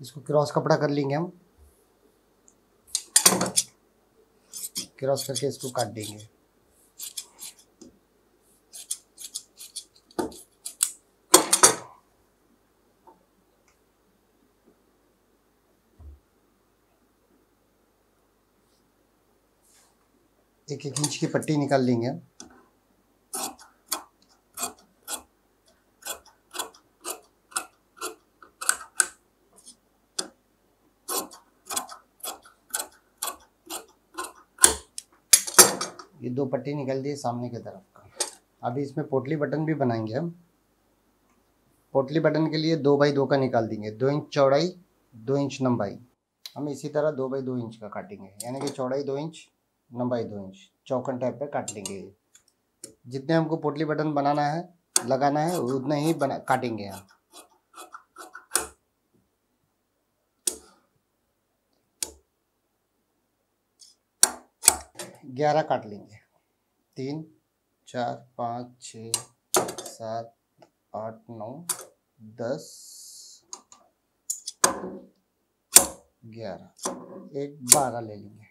इसको क्रॉस कपड़ा कर लेंगे हम। क्रॉस करके इसको काट देंगे। एक एक इंच की पट्टी निकाल लेंगे ये दो पट्टी निकल दी सामने की तरफ़ का। अभी इसमें पोटली बटन भी बनाएँगे हम। पोटली बटन के लिए दो बाई दो का निकाल देंगे। दो इंच चौड़ाई, दो इंच लंबाई। हम इसी तरह दो बाई दो इंच का काटेंगे। यानी कि चौड़ाई दो इंच, लंबाई दो इंच। चौकन टाइप पे काट लेंगे जितने हमको पोटली बटन बनाना है, लगाना है, उतने ही बना, काटेंगे हम। ग्यारह काट लेंगे। तीन, चार, पाँच, छ, सात, आठ, नौ, दस, ग्यारह। एक बारह ले लेंगे।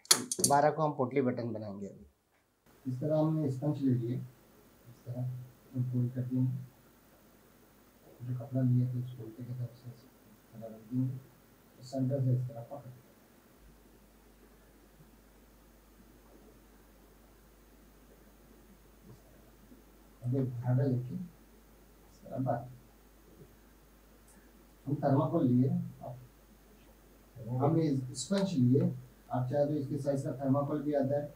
बारह को हम पोटली बटन बनाएँगे अभी। इस तरह हमने स्पंज ले लिए। इस तरह फोल्ड कर देंगे। जो कपड़ा लिया था उसको उल्टे की तरफ़ से रख देंगे। सेंटर से इस तरह पकड़। लेके इस हम थर्माकोल लिए स्पंज लिए, आप चाहे तो इसके साइज़ का थर्माकोल भी आता है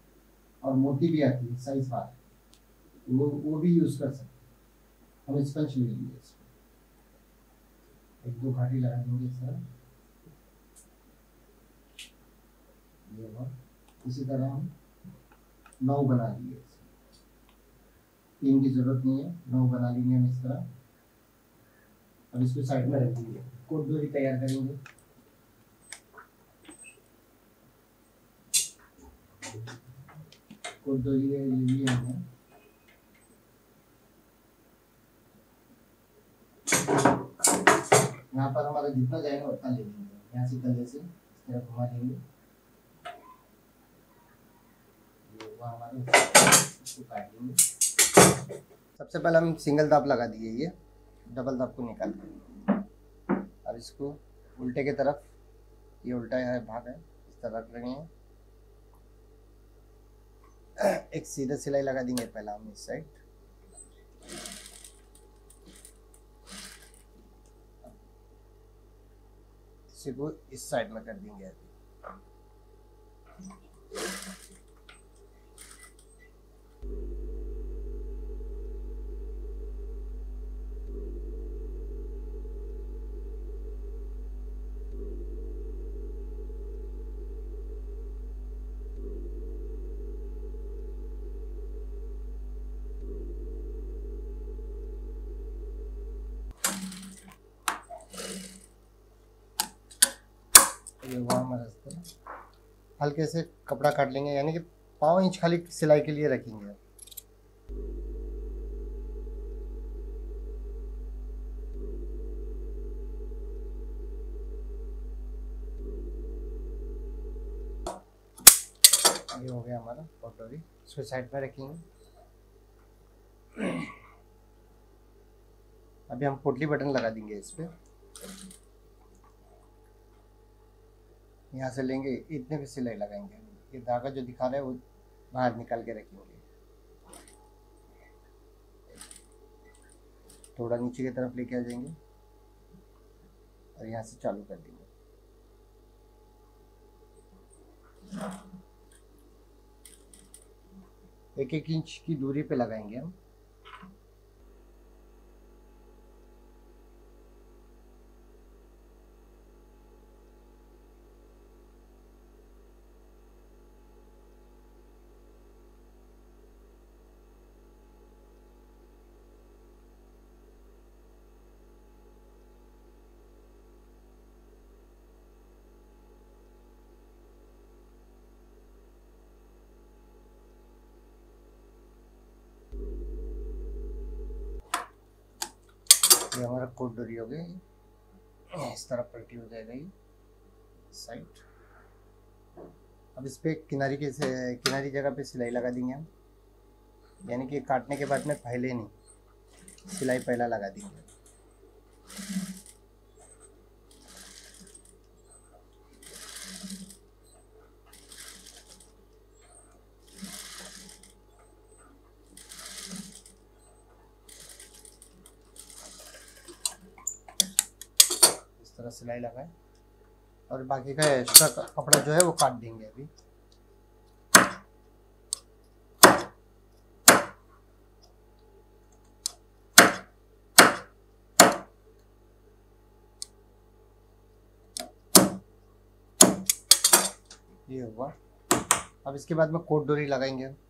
और मोती भी आती है साइज़ बार वो वो भी यूज़ कर सकते हम स्पंज ले लिए एक दो घाटी लगा देंगे तरह ये हुआ। इसी तरह हम नौ बना लिए। तीन की ज़रूरत नहीं है, नौ बना लेंगे हम इस तरह। अब इसको साइड में रख देंगे। कोट डोरी तैयार करेंगे। कोट डोरी ले लिए हमने यहाँ पर हमारा जितना जाएगा उतना ले लेंगे। यहाँ से गले से इस तरह घुमा लेंगे। हमारा, इसको काट लेंगे। सबसे पहले हम सिंगल दाब लगा दिए ये। डबल दाब को निकाल अब इसको उल्टे की तरफ़, ये उल्टा है, भाग है, इस तरह रख लेंगे एक सीधा सिलाई लगा देंगे पहला हम इस साइड। इसी को इस साइड में कर देंगे अभी। इस तरह हल्के से कपड़ा काट लेंगे, यानी कि पाँव इंच खाली सिलाई के लिए रखेंगे। ये हो गया हमारा कटोरी इसको साइड में रखेंगे। अभी हम पोटली बटन लगा देंगे इस पर यहाँ से लेंगे, इतने पे सिलाई लगाएँगे। ये धागा जो दिखा रहे हैं, वो बाहर निकाल के रखेंगे। थोड़ा नीचे की तरफ़ लेके आ जाएँगे और यहाँ से चालू कर देंगे। एक एक इंच की दूरी पे लगाएँगे हम। ये हमारा कोट डोरी हो गई। इस तरह पलटी हो जाएगा ये साइड अब इस पर किनारी के किनारी जगह पे सिलाई लगा देंगे हम। यानी कि काटने के बाद में पहले नहीं, सिलाई पहला लगा देंगे। सिलाई लगाए। और बाकी का एक्स्ट्रा कपड़ा जो है वो काट देंगे अभी। ये हुआ। अब इसके बाद में कोट डोरी लगाएँगे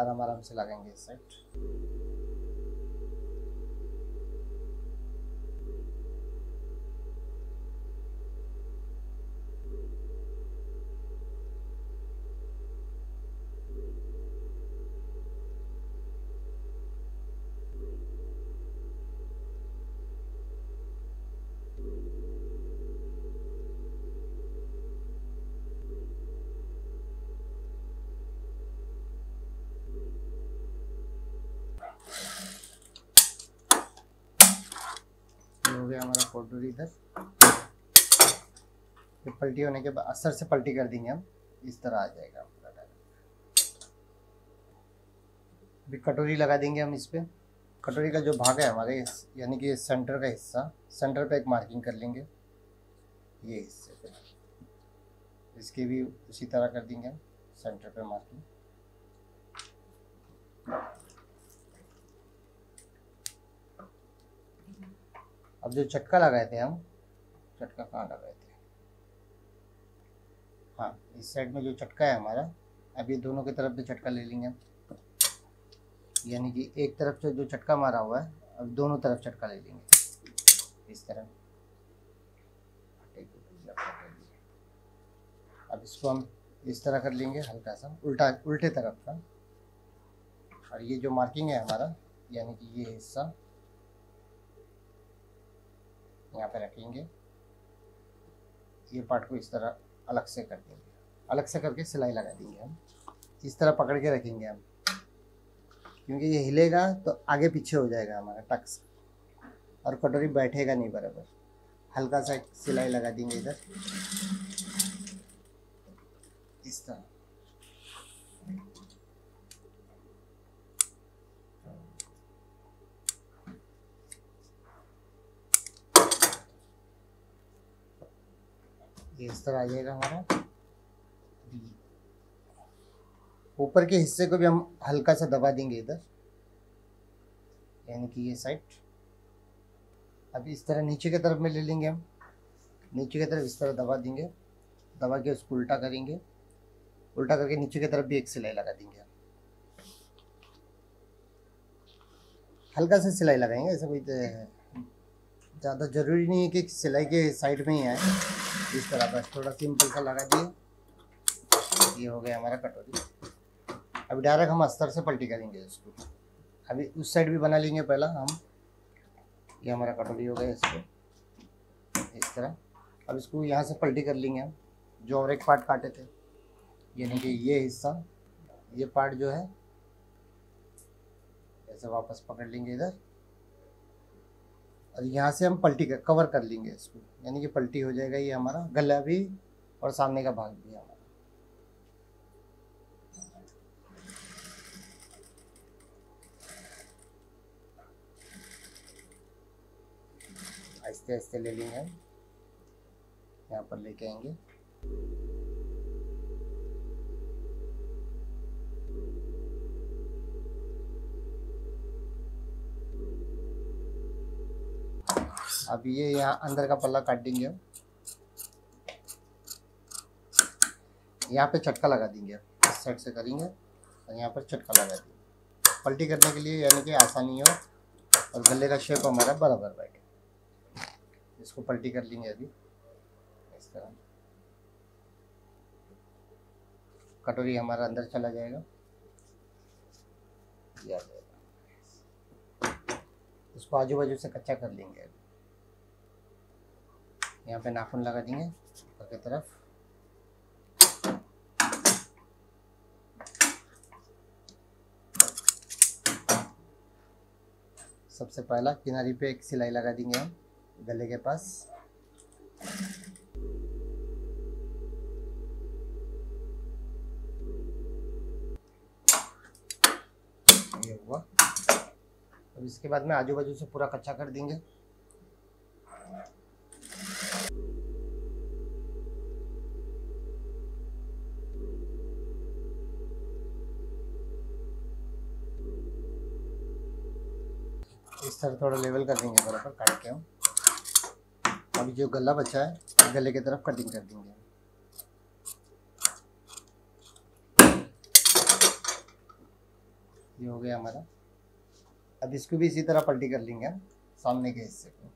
आराम आराम से लगाएँगे इस साइड ये हमारा इधर। पलटी होने के बाद असर से पलटी कर देंगे हम। इस तरह आ जाएगा पूरा डायरेक्ट कटोरी लगा देंगे हम इस पर कटोरी का जो भाग है हमारे यानी कि सेंटर का हिस्सा, सेंटर पे एक मार्किंग कर लेंगे। ये हिस्से पे। इसकी भी उसी तरह कर देंगे हम, सेंटर पे मार्किंग। अब जो चटका लगाए थे हम, चटका कहाँ लगाए थे? हाँ इस साइड में जो चटका है हमारा, अब ये दोनों की तरफ़ से चटका ले लेंगे हम। यानी कि एक तरफ़ से जो चटका मारा हुआ है, अब दोनों तरफ़ चटका ले लेंगे। इस तरह। अब इसको हम इस तरह कर लेंगे, हल्का सा, उल्टा, उल्टे तरफ़ का। और ये जो मार्किंग है हमारा, यानी कि ये हिस्सा यहाँ पे रखेंगे। ये पार्ट को इस तरह अलग से कर देंगे। अलग से करके सिलाई लगा देंगे हम। इस तरह पकड़ के रखेंगे हम। क्योंकि ये हिलेगा तो आगे पीछे हो जाएगा हमारा टक्स। और कटोरी बैठेगा नहीं बराबर। हल्का सा सिलाई लगा देंगे इधर। इस तरह। ये इस तरह आ जाएगा हमारा। ऊपर के हिस्से को भी हम हल्का सा दबा देंगे इधर। यानी कि ये साइड। अभी इस तरह नीचे की तरफ़ में ले लेंगे हम। नीचे की तरफ़ इस तरह दबा देंगे। दबा के उसको उल्टा करेंगे। उल्टा करके नीचे की तरफ़ भी एक सिलाई लगा देंगे हल्का सा सिलाई लगाएँगे। ऐसा कोई ज़्यादा ज़रूरी नहीं है कि सिलाई के साइड में ही आए। इस तरह बस थोड़ा सिंपल सा लगा दिए। ये हो गया हमारा कटोरी। अभी डायरेक्ट हम अस्तर से पलटी करेंगे इसको। अभी उस साइड भी बना लेंगे पहला हम। ये हमारा कटोरी हो गया इसको। इस तरह। अब इसको यहाँ से पलटी कर लेंगे हम। जो और एक पार्ट काटे थे। यानी कि ये हिस्सा। ये पार्ट जो है, ऐसे वापस पकड़ लेंगे इधर। और यहाँ से हम पलटी कर कवर कर लेंगे इसको। यानी कि पलटी हो जाएगा ये हमारा गला भी और सामने का भाग भी हमारा। आहिस्ते आहिस्ते ले लेंगे। यहाँ पर लेके आएँगे। अब ये यहाँ अंदर का पल्ला काट देंगे हम। यहाँ पे चटका लगा देंगे इस साइड से करेंगे और यहाँ पर चटका लगा देंगे। पलटी करने के लिए यानी कि आसानी हो और गले का शेप हमारा बराबर बैठे। इसको पलटी कर लेंगे अभी। इस तरह। कटोरी हमारा अंदर चला जाएगा। ये जाएगा। इसको आजू बाजू से कच्चा कर लेंगे यहाँ पे नाखून लगा देंगे ऊपर की तरफ़। सबसे पहला किनारी पे एक सिलाई लगा देंगे हम, गले के पास। ये हुआ। अब इसके बाद में आजू बाजू से पूरा कच्चा कर देंगे। इस तरह थोड़ा लेवल कर देंगे बराबर काट के हम। अभी जो गला बचा है गले की तरफ़ कटिंग कर देंगे। ये हो गया हमारा। अब इसको भी इसी तरह पलटी कर लेंगे हम, सामने के हिस्से को।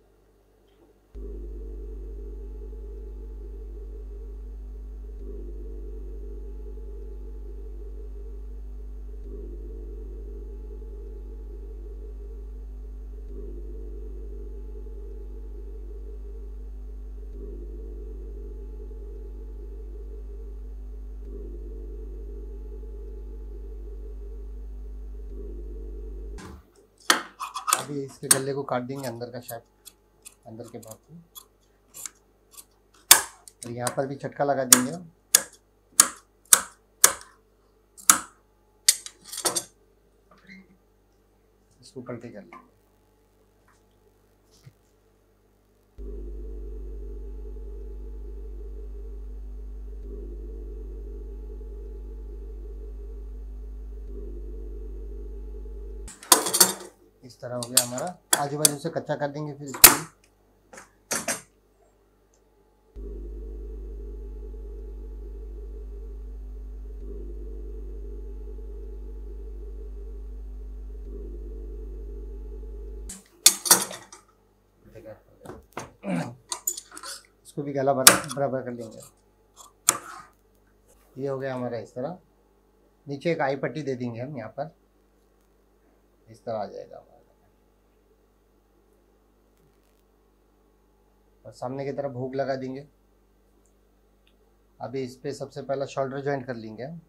अभी इसके गले को काट देंगे अंदर का शेप अंदर के भाग को। और यहाँ पर भी छटका लगा देंगे इसको पलटे कर लेंगे। इस तरह हो गया हमारा। आजू बाजू से कच्चा कर देंगे फिर इसको। इसको भी गला बराबर कर लेंगे ये हो गया हमारा इस तरह। नीचे एक आई पट्टी दे देंगे हम यहाँ पर। इस तरह आ जाएगा हमारा। और सामने की तरफ़ भूख लगा देंगे। अभी इस पर सबसे पहला शोल्डर ज्वाइंट कर लेंगे हम।